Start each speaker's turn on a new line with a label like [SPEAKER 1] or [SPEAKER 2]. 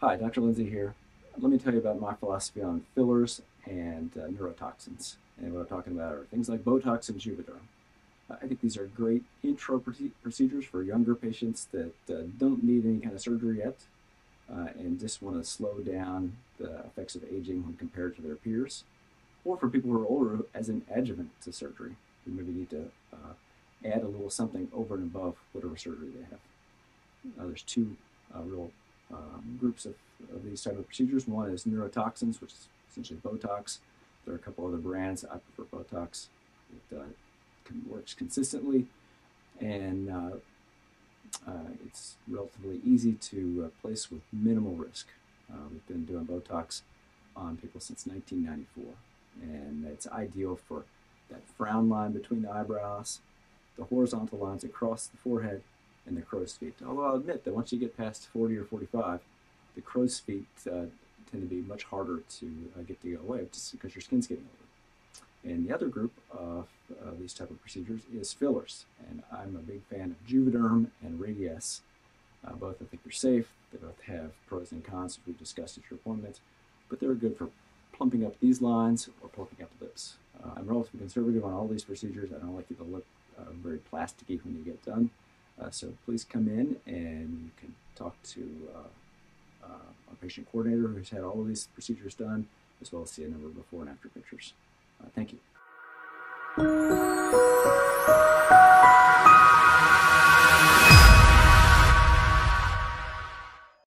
[SPEAKER 1] Hi, Dr. Lindsey here. Let me tell you about my philosophy on fillers and uh, neurotoxins. And what I'm talking about are things like Botox and Juvederm. I think these are great intro procedures for younger patients that uh, don't need any kind of surgery yet uh, and just want to slow down the effects of aging when compared to their peers, or for people who are older as an adjuvant to surgery, maybe need to uh, add a little something over and above whatever surgery they have. Uh, there's two uh, real um, groups of, of, these type of procedures. One is neurotoxins, which is essentially Botox. There are a couple other brands. I prefer Botox. It uh, works consistently, and uh, it's relatively easy to place with minimal risk. We've been doing Botox on people since 1994, and it's ideal for that frown line between the eyebrows, the horizontal lines across the forehead, and the crow's feet. Although I'll admit that once you get past 40 or 45, the crow's feet uh, tend to be much harder to uh, get to go away just because your skin's getting older. And the other group of uh, these type of procedures is fillers. And I'm a big fan of Juvederm and Radiesse. Uh, both I think are safe. They both have pros and cons, as we discussed at your appointment. But they're good for plumping up these lines or plumping up lips. Uh, I'm relatively conservative on all these procedures. I don't like the lip uh, very plasticky when you get done. Uh, so please come in and you can talk to uh, a patient coordinator who's had all of these procedures done, as well as see a number of before and after pictures. Uh, thank you.